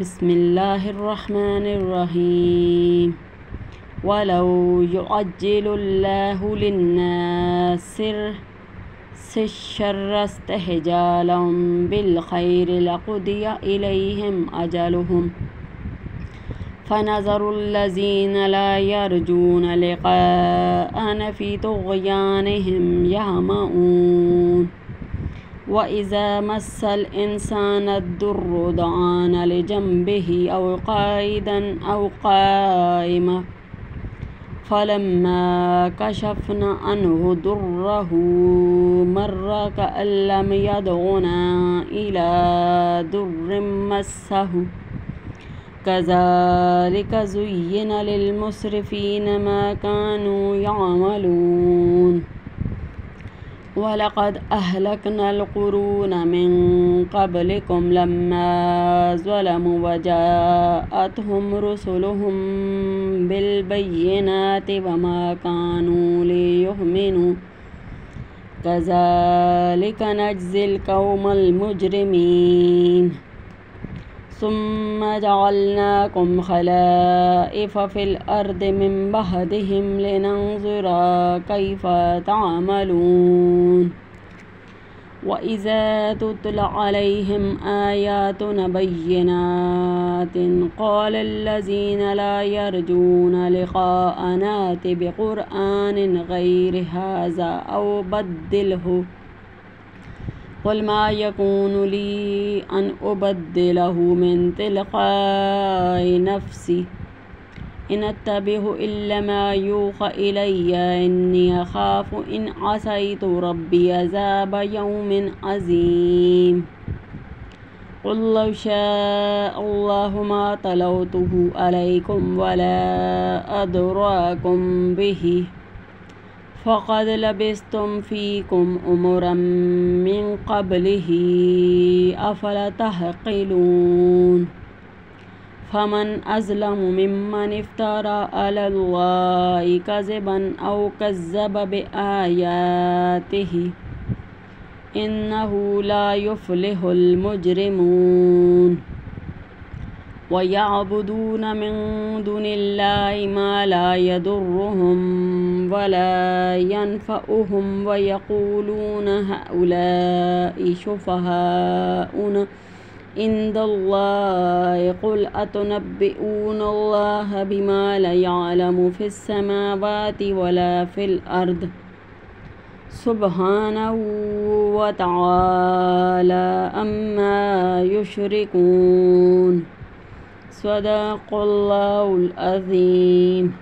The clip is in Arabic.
بسم الله الرحمن الرحيم. ولو يعجل الله للناس الشر استهجالهم بالخير لقضي إليهم أجلهم. فنذر الذين لا يرجون لقاءنا في طغيانهم يهمؤون وإذا مس الإنسان الضر دعانا لجنبه أو قائدا أو قائما فلما كشفنا عنه ضره مر كأن لم يدعنا إلى ضر مسه. كذلك زين للمسرفين ما كانوا يعملون. ولقد أهلكنا القرون من قبلكم لما ظلموا وجاءتهم رسلهم بالبينات وما كانوا ليؤمنوا. كذلك نجزي القوم المجرمين. ثم جعلناكم خلائف في الأرض من بعدهم لننظر كيف تعملون. وإذا تتلى عليهم آياتنا بينات قال الذين لا يرجون لقاءنا بقرآن غير هذا أو بدله. قل ما يكون لي أن أبدله من تلقاء نفسي. إن أتبه إلا ما يوحى إلي إني أخاف إن عصيت ربي عذاب يوم عظيم. قل لو شاء الله ما تلوته عليكم ولا أدراكم به. فقد لبستم فيكم أمرا من قبله أفلا تهقلون فمن أظلم ممن افترى على الله كذبا أو كذب بآياته إنه لا يفلح المجرمون ويعبدون من دون الله ما لا يضرهم ولا ينفعهم ويقولون هؤلاء شفهاؤنا عند الله. قل أتنبئون الله بما لا يعلم في السماوات ولا في الأرض؟ سبحانه وتعالى أما يشركون. صدق الله العظيم.